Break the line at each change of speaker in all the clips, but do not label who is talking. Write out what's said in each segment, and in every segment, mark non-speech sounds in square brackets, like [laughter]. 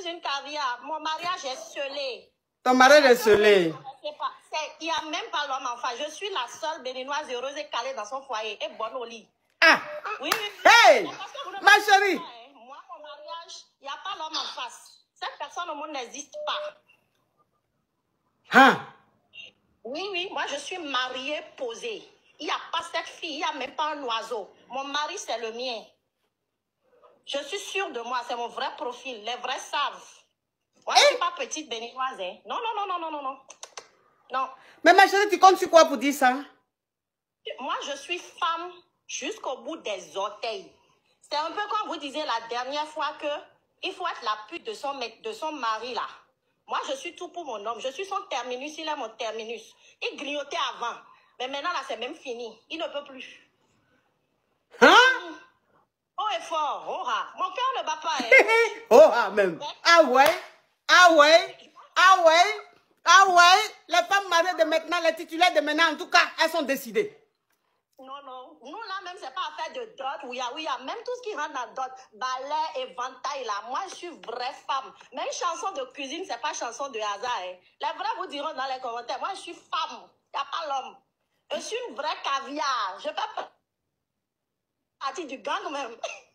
suis une caviar. Mon mariage est scellé.
Ton mariage est scellé.
Il n'y a même pas l'homme enfin. Je suis la seule béninoise heureuse et calée dans son foyer et bonne au lit.
Ah,
Oui, oui.
Hey, ma chérie.
pas, hein. Moi, mon mariage, il n'y a pas l'homme en face. Cette personne au monde n'existe pas.
hein?
Oui, oui, moi je suis mariée posée. Il n'y a pas cette fille, il n'y a même pas un oiseau. Mon mari, c'est le mien. Je suis sûre de moi, c'est mon vrai profil. Les vrais savent. Moi, je ne suis pas petite béninoise. Hein. Non, non, non, non, non, non, non. Non.
Mais ma chérie, tu comptes sur quoi pour dire ça?
Moi, je suis femme jusqu'au bout des orteils. C'est un peu comme vous disiez la dernière fois que il faut être la pute de son, de son mari là. Moi, je suis tout pour mon homme. Je suis son terminus, il est mon terminus. Il grignotait avant. Mais maintenant, là, c'est même fini. Il ne peut plus.
Hein
Oh, Oh, ah. Mon cœur ne bat pas. hein.
Oh, ah, même. Ah ouais Ah ouais Ah ouais Ah ouais Les femmes mariées de maintenant, les titulaires de maintenant, en tout cas, elles sont décidées.
Non, non. Nous, là, même, c'est pas affaire de dot. Oui, ah, oui, ah. même tout ce qui rentre dans dot, balai, éventail, là. Moi, je suis vraie femme. Même chanson de cuisine, c'est pas chanson de hasard. Hein. Les vrais vous diront dans les commentaires. Moi, je suis femme. Il n'y a pas l'homme. Je suis une vraie caviar. Je pas partie du gang, même. [laughs]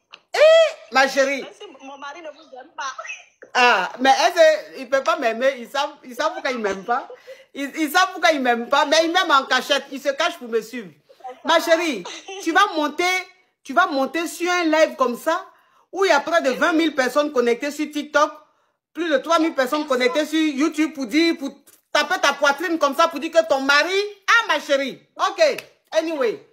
Ma chérie.
Mon mari ne vous aime pas.
Ah, mais ils ne peuvent pas m'aimer? Ils savent, ils savent pourquoi ils ne m'aiment pas. Ils, ils savent pourquoi ils ne m'aiment pas, mais ils m'aiment en cachette. Ils se cachent pour me suivre. Ma chérie, tu vas monter, tu vas monter sur un live comme ça, où il y a près de 20 000 personnes connectées sur TikTok, plus de 3 000 personnes connectées sur YouTube pour dire, pour taper ta poitrine comme ça, pour dire que ton mari, ah ma chérie, ok, anyway.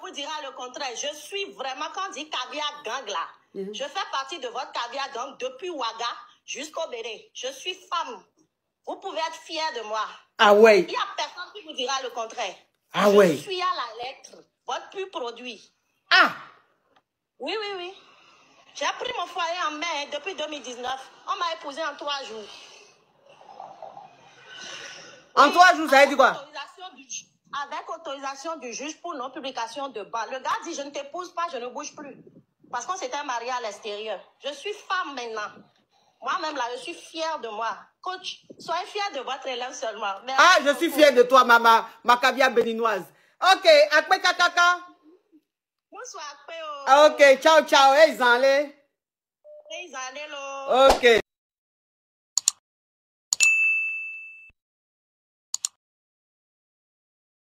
Vous dira le contraire. Je suis vraiment, quand on dit caviar gang là, je fais partie de votre caviar gang depuis Ouaga jusqu'au Bénin. Je suis femme. Vous pouvez être fiers de moi.
Ah ouais,
Il n'y a personne qui vous dira le contraire.
Ah
je
ouais.
suis à la lettre. Votre pur produit.
ah,
Oui, oui, oui. J'ai pris mon foyer en main hein, depuis 2019. On m'a épousé en trois jours.
en trois jours, ça veut dire quoi?
Du juge pour non-publication de bas. Le gars dit Je ne t'épouse pas, je ne bouge plus. Parce qu'on s'était marié à l'extérieur. Je suis femme maintenant. Moi-même, là, je suis fière de moi. Coach, soyez fiers de votre élève seulement. Merci
Ah, je suis fière de toi, maman, ma caviar béninoise. Ok, akpe kakaka.
Bonsoir, Péo.
Ah, ok, ciao, ciao, hey, Zanlé.
Hey, Zanello.
Ok.